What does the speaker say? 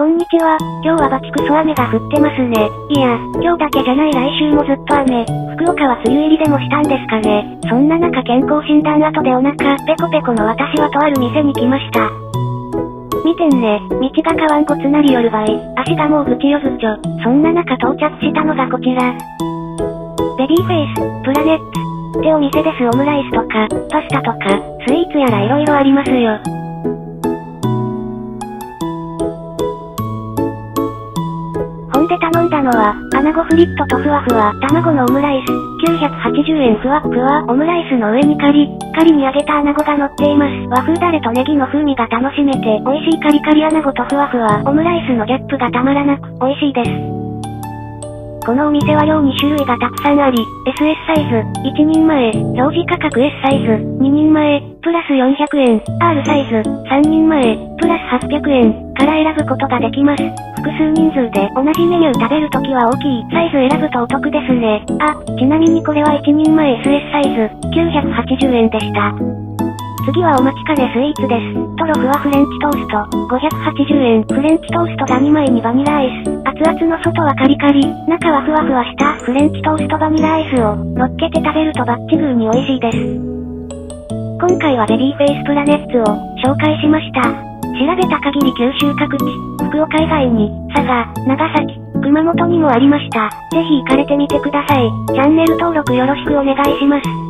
こんにちは。今日はバチクソ雨が降ってますね。いや、今日だけじゃない来週もずっと雨。福岡は梅雨入りでもしたんですかね。そんな中健康診断後でお腹ペコペコの私はとある店に来ました。見てんね。道が変わんこつなりよるばい。足がもうぐちよぐちょ。そんな中到着したのがこちら。ベビーフェイス、プラネッツ。ってお店ですオムライスとか、パスタとか、スイーツやら色々ありますよ。で頼んだのは、アナゴフリットとふわふわ、卵のオムライス、980円ふわっふわ、オムライスの上にカリ、カリに揚げたアナゴが乗っています。和風ダレとネギの風味が楽しめて、美味しいカリカリアナゴとふわふわ、オムライスのギャップがたまらなく、美味しいです。このお店は量2種類がたくさんあり、SS サイズ、1人前、表示価格 S サイズ、2人前、プラス400円、R サイズ、3人前、プラス800円、から選ぶことができます。複数人数で同じメニュー食べるときは大きいサイズ選ぶとお得ですね。あ、ちなみにこれは1人前 SS サイズ、980円でした。次はお待ちかねスイーツです。トロフはフレンチトースト、580円。フレンチトーストが2枚にバニラアイス。熱々の外はカリカリ、中はふわふわしたフレンチトーストバニラアイスを乗っけて食べるとバッチグーに美味しいです。今回はベビーフェイスプラネッツを紹介しました。調べた限り九州各地、福岡以外に、佐賀、長崎、熊本にもありました。ぜひ行かれてみてください。チャンネル登録よろしくお願いします。